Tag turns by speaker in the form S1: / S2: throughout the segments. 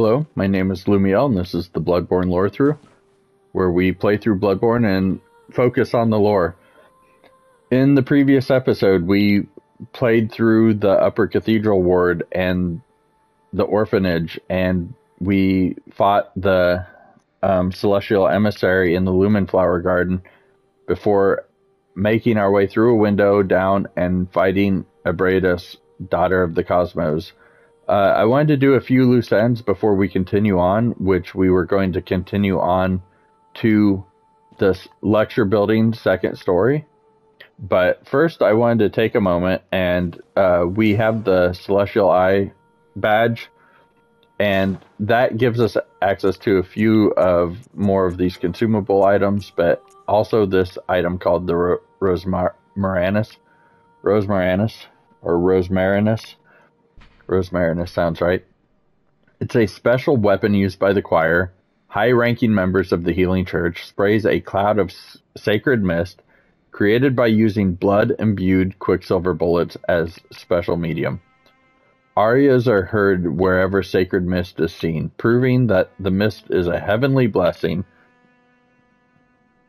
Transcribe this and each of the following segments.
S1: Hello, my name is Lumiel, and this is the Bloodborne Lore Through, where we play through Bloodborne and focus on the lore. In the previous episode, we played through the Upper Cathedral Ward and the orphanage, and we fought the um, Celestial Emissary in the Lumen Flower Garden before making our way through a window down and fighting Ebrietas, daughter of the Cosmos. Uh, I wanted to do a few loose ends before we continue on, which we were going to continue on to this lecture building second story. But first, I wanted to take a moment and uh, we have the Celestial Eye badge, and that gives us access to a few of more of these consumable items, but also this item called the Ro- Rosmarinus, or Rosmarinus. Rosmarinus sounds right. It's a special weapon used by the choir. High ranking members of the Healing Church sprays a cloud of sacred mist created by using blood imbued quicksilver bullets as special medium. Arias are heard wherever sacred mist is seen, proving that the mist is a heavenly blessing.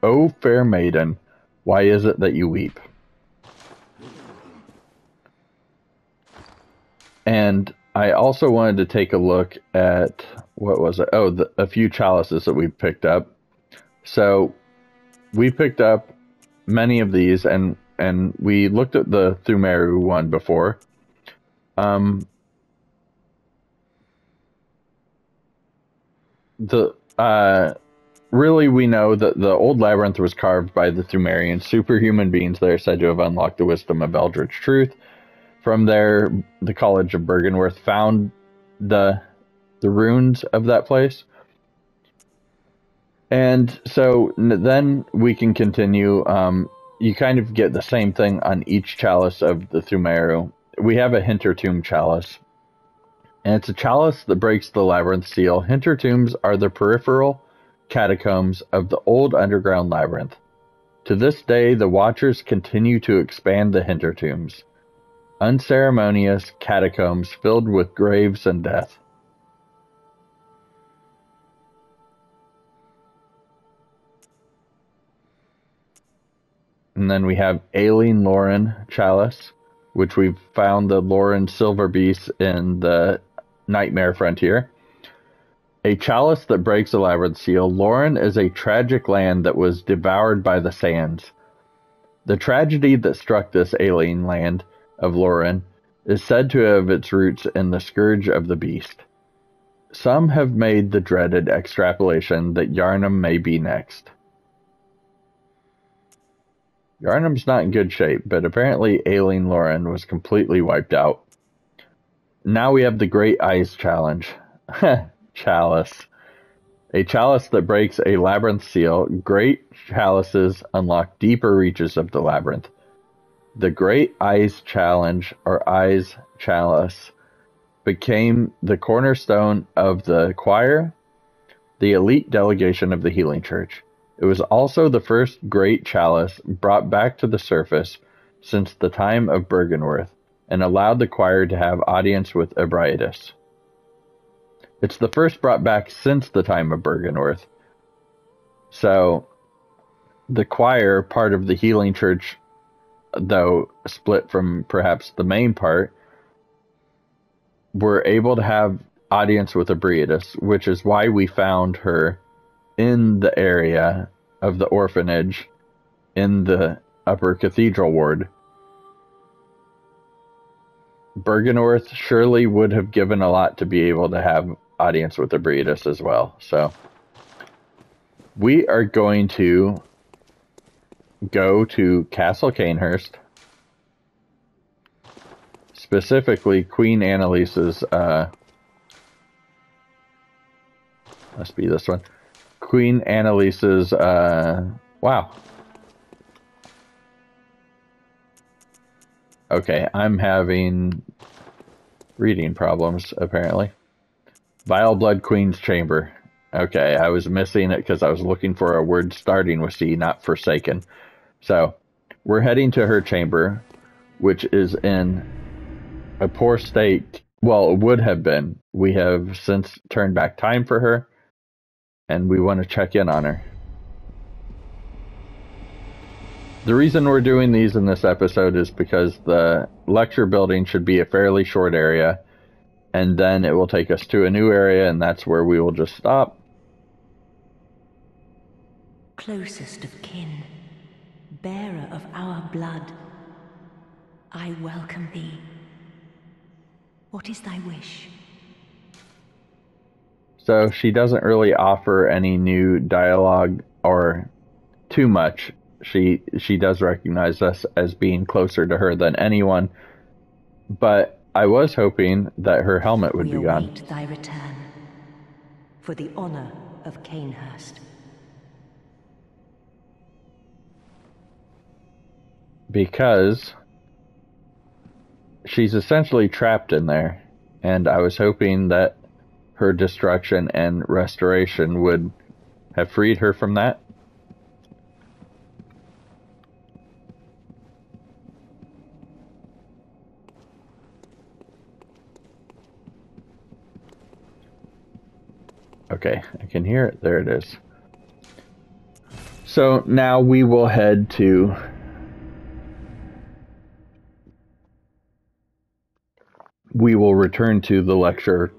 S1: O fair maiden, why is it that you weep? And I also wanted to take a look at what was it? Oh, the, a few chalices that we picked up. So we picked up many of these, and and we looked at the Thumeru one before. Um, the uh, really we know that the old labyrinth was carved by the Thumerians, superhuman beings that are said to have unlocked the wisdom of Eldritch truth. From there, the College of Byrgenwerth found the the runes of that place. And so then we can continue. Um, you kind of get the same thing on each chalice of the Thumeru. We have a Hintertomb chalice, and it's a chalice that breaks the labyrinth seal. Hintertombs are the peripheral catacombs of the old underground labyrinth. To this day, the Watchers continue to expand the Hintertombs, unceremonious catacombs filled with graves and death. And then we have Ailing Loran Chalice, which we've found the Loran Silver Beast in the Nightmare Frontier. A chalice that breaks the labyrinth seal. Loran is a tragic land that was devoured by the sands. The tragedy that struck this alien land of Loran is said to have its roots in the scourge of the beast. Some have made the dreaded extrapolation that Yharnam may be next. Yharnam's not in good shape, but apparently Ailing Loran was completely wiped out. Now we have the Great Isz Challenge. chalice. A chalice that breaks a labyrinth seal. Great chalices unlock deeper reaches of the labyrinth. The Great Isz Challenge, or Isz Chalice, became the cornerstone of the choir, the elite delegation of the Healing Church. It was also the first great chalice brought back to the surface since the time of Byrgenwerth and allowed the choir to have audience with Ebrietas. It's the first brought back since the time of Byrgenwerth. So, the choir, part of the Healing Church, though split from perhaps the main part, we were able to have audience with Ebrietas, which is why we found her in the area of the orphanage in the upper cathedral ward. Byrgenwerth surely would have given a lot to be able to have audience with Ebrietas as well. So we are going to go to Castle Cainhurst, specifically Queen Annalise's. Uh, must be this one. Queen Annalise's. Uh, wow. Okay, I'm having reading problems apparently. Vile Blood Queen's Chamber. Okay, I was missing it because I was looking for a word starting with C, not Forsaken. So, we're heading to her chamber, which is in a poor state well, it would have been. We have since turned back time for her, and we want to check in on her. The reason we're doing these in this episode is because the lecture building should be a fairly short area, and then it will take us to a new area, and that's where we will just stop.
S2: Closest of kin, bearer of our blood, I welcome thee. What is thy wish?
S1: So she doesn't really offer any new dialogue or too much she she does recognize us as being closer to her than anyone. But I was hoping that her helmet would
S2: we
S1: be gone.
S2: thy return for the honor of Cainhurst.
S1: Because she's essentially trapped in there, and I was hoping that her destruction and restoration would have freed her from that. Okay, I can hear it. There it is. So now we will head to we will return to the lecture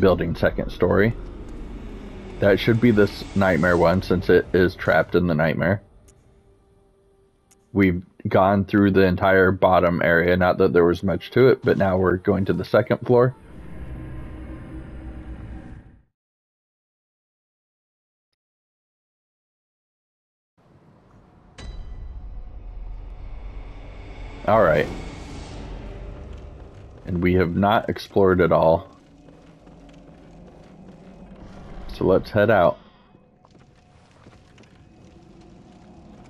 S1: building second story. That should be this nightmare one since it is trapped in the nightmare. We've gone through the entire bottom area, not that there was much to it, but now we're going to the second floor. Alright. And we have not explored it all. So let's head out.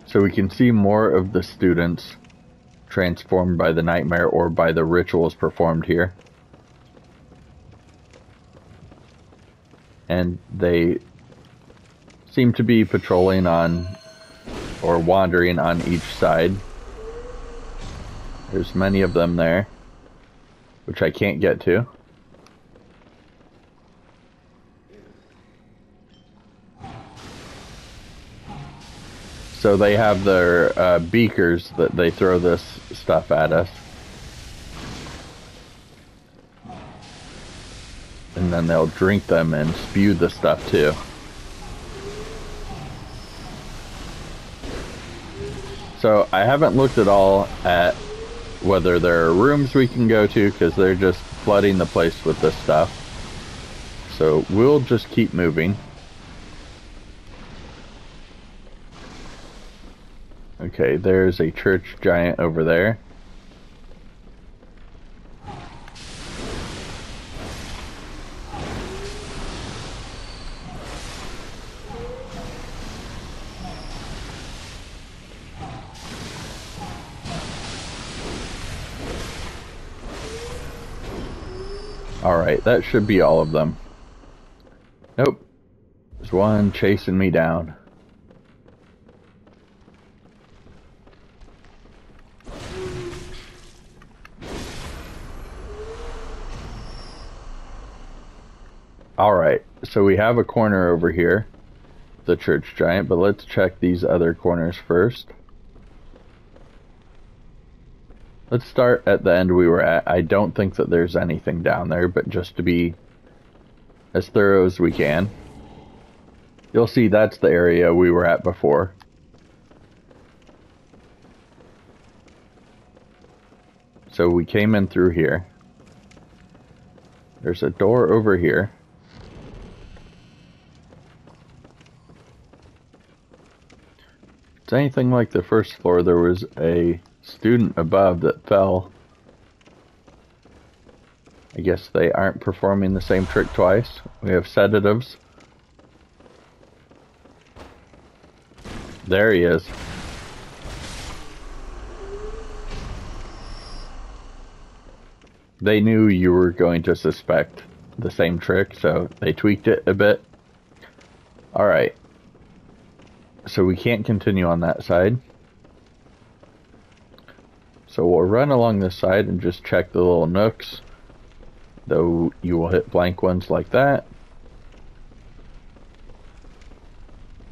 S1: So we can see more of the students transformed by the nightmare or by the rituals performed here. And they seem to be patrolling on or wandering on each side. There's many of them there, which I can't get to. So they have their uh, beakers that they throw this stuff at us. And then they'll drink them and spew the stuff too. So I haven't looked at all at whether there are rooms we can go to because they're just flooding the place with this stuff. So we'll just keep moving. Okay, there's a church giant over there. Alright, that should be all of them. Nope. There's one chasing me down. Alright, so we have a corner over here, the church giant, but let's check these other corners first. Let's start at the end we were at. I don't think that there's anything down there, but just to be as thorough as we can. You'll see that's the area we were at before. So we came in through here. There's a door over here. it's anything like the first floor, there was a student above that fell. I guess they aren't performing the same trick twice. We have sedatives. There he is. They knew you were going to suspect the same trick, so they tweaked it a bit. Alright. So we can't continue on that side. So we'll run along this side and just check the little nooks. though you will hit blank ones like that.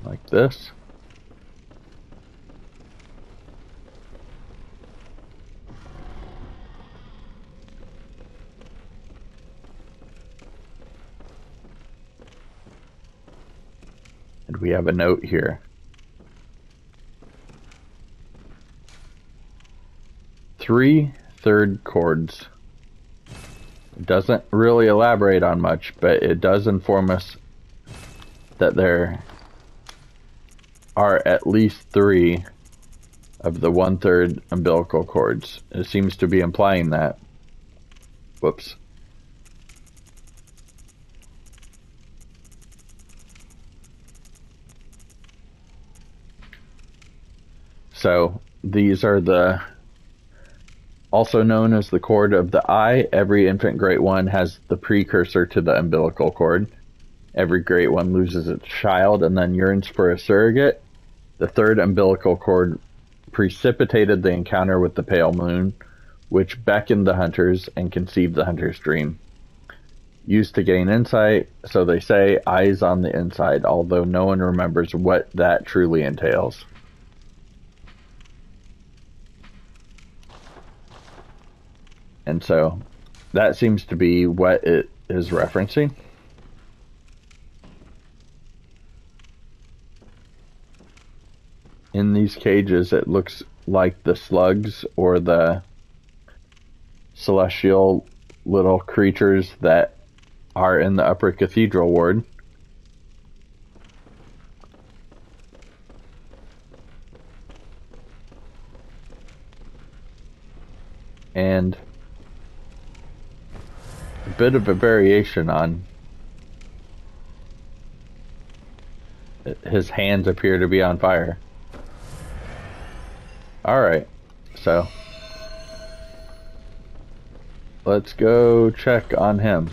S1: Like this. And we have a note here. Three third cords. It doesn't really elaborate on much, but it does inform us that there are at least three of the one third umbilical cords. It seems to be implying that. Whoops. So these are the also known as the cord of the eye. Every infant great one has the precursor to the umbilical cord. Every great one loses its child and then yearns for a surrogate. The third umbilical cord precipitated the encounter with the pale moon, which beckoned the hunters and conceived the hunter's dream. Used to gain insight, so they say eyes on the inside, although no one remembers what that truly entails. And so that seems to be what it is referencing. In these cages, it looks like the slugs or the celestial little creatures that are in the upper cathedral ward. And bit of a variation on his hands appear to be on fire. Alright, so let's go check on him.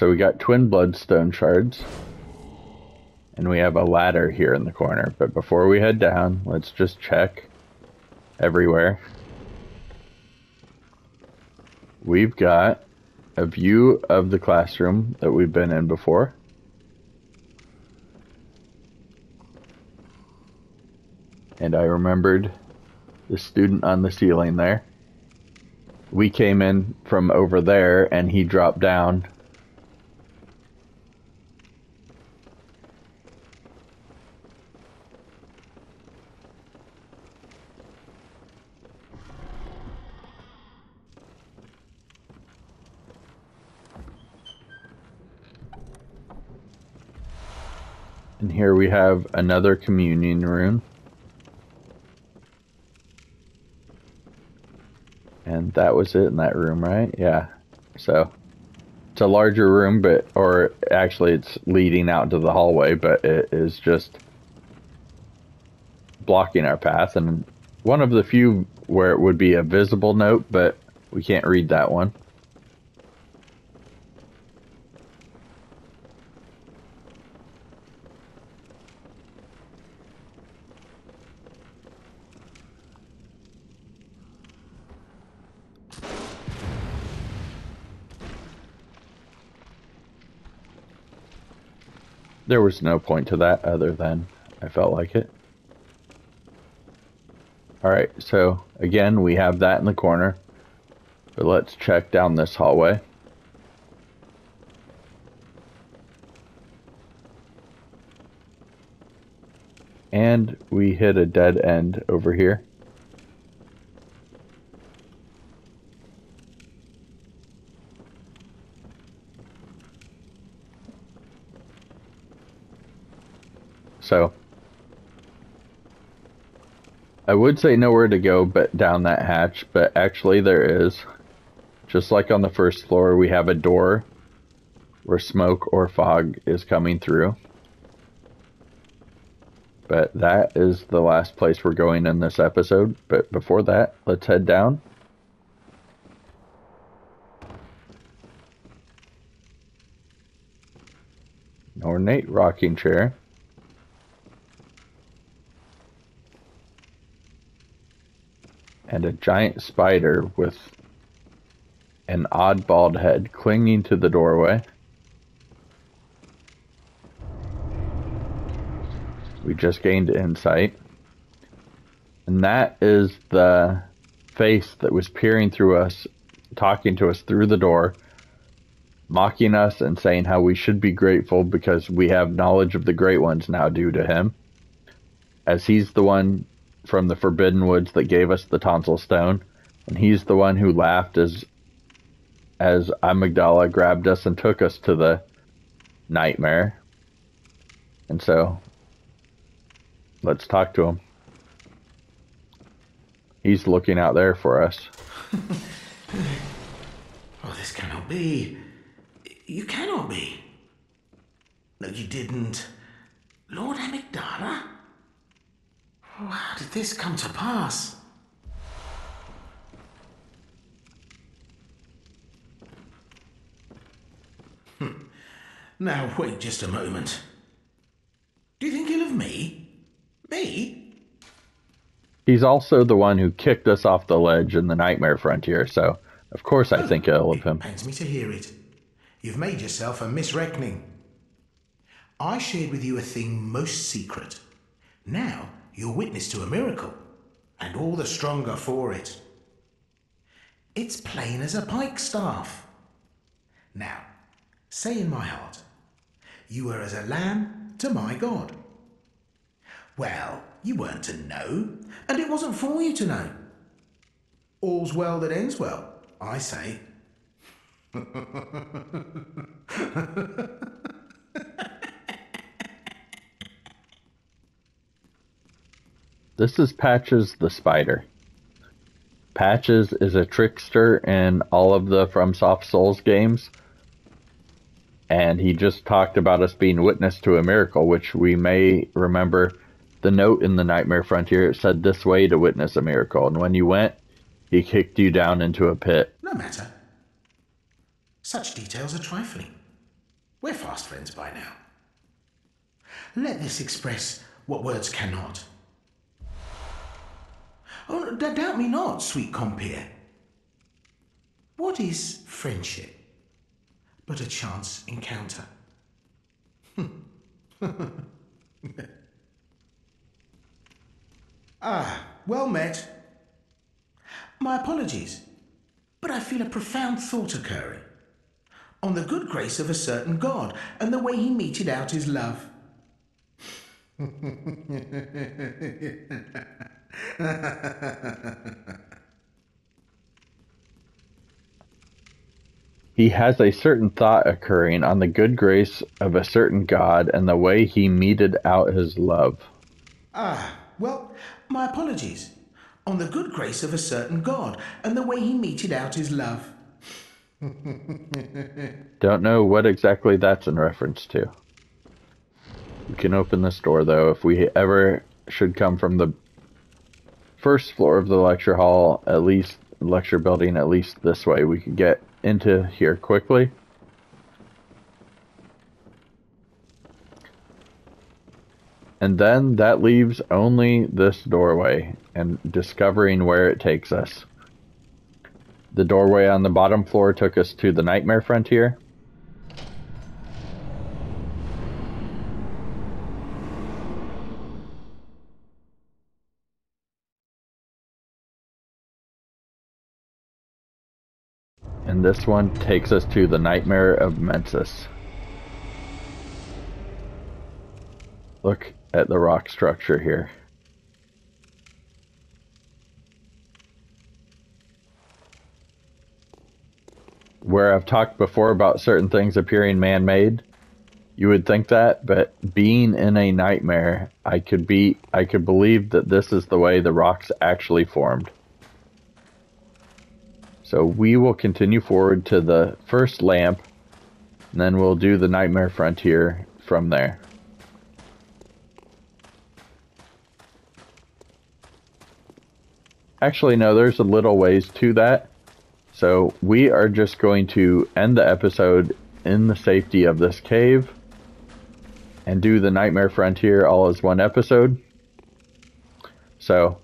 S1: So we got twin bloodstone shards. And we have a ladder here in the corner. But before we head down, let's just check everywhere. We've got a view of the classroom that we've been in before. And I remembered the student on the ceiling there. We came in from over there and he dropped down And here we have another communion room. And that was it in that room, right? Yeah. So it's a larger room, but, or actually it's leading out into the hallway, but it is just blocking our path. And one of the few where it would be a visible note, but we can't read that one. There was no point to that other than I felt like it. Alright, so again, we have that in the corner. But let's check down this hallway. And we hit a dead end over here. So I would say nowhere to go but down that hatch, but actually there is. Just like on the first floor, we have a door where smoke or fog is coming through. But that is the last place we're going in this episode. But before that, let's head down. An ornate rocking chair. And a giant spider with an odd bald head clinging to the doorway. We just gained insight. And that is the face that was peering through us, talking to us through the door, mocking us and saying how we should be grateful because we have knowledge of the great ones now due to him. As he's the one from the Forbidden Woods that gave us the tonsil stone, and he's the one who laughed as as Amygdala grabbed us and took us to the nightmare. And so, let's talk to him. He's looking out there for us.
S3: oh, this cannot be. You cannot be. No, you didn't. Lord Amygdala? Oh, how did this come to pass? Hmm. Now, wait just a moment. Do you think ill of me? Me?
S1: He's also the one who kicked us off the ledge in the Nightmare Frontier, so of course I oh, think ill of him.
S3: It pains me to hear it. You've made yourself a misreckoning. I shared with you a thing most secret. Now you're witness to a miracle, and all the stronger for it. It's plain as a pikestaff. Now, say in my heart, you were as a lamb to my God. Well, you weren't to know, and it wasn't for you to know. All's well that ends well, I say.
S1: this is Patches the Spider. Patches is a trickster in all of the FromSoft Souls games and he just talked about us being witness to a miracle, which we may remember the note in the Nightmare Frontier. It said this way to witness a miracle, and when you went, he kicked you down into a pit.
S3: No matter. Such details are trifling. We're fast friends by now. Let this express what words cannot. Oh, doubt me not, sweet compeer. What is friendship? but a chance encounter. ah, well met. My apologies, but I feel a profound thought occurring on the good grace of a certain God and the way he meted out his love.
S1: He has a certain thought occurring on the good grace of a certain God and the way he meted out his love.
S3: Ah, well, my apologies. On the good grace of a certain God and the way he meted out his love.
S1: Don't know what exactly that's in reference to. We can open this door though if we ever should come from the first floor of the lecture hall, at least lecture building, at least this way we could get into here quickly. And then that leaves only this doorway and discovering where it takes us. The doorway on the bottom floor took us to the Nightmare Frontier. This one takes us to the Nightmare of Mensis. Look at the rock structure here. Where I've talked before about certain things appearing man-made, you would think that, but being in a nightmare, I could be I could believe that this is the way the rocks actually formed. So we will continue forward to the first lamp, and then we'll do the Nightmare Frontier from there. Actually, no, there's a little ways to that. So we are just going to end the episode in the safety of this cave and do the Nightmare Frontier all as one episode. So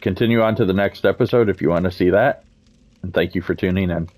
S1: continue on to the next episode if you want to see that. And thank you for tuning in.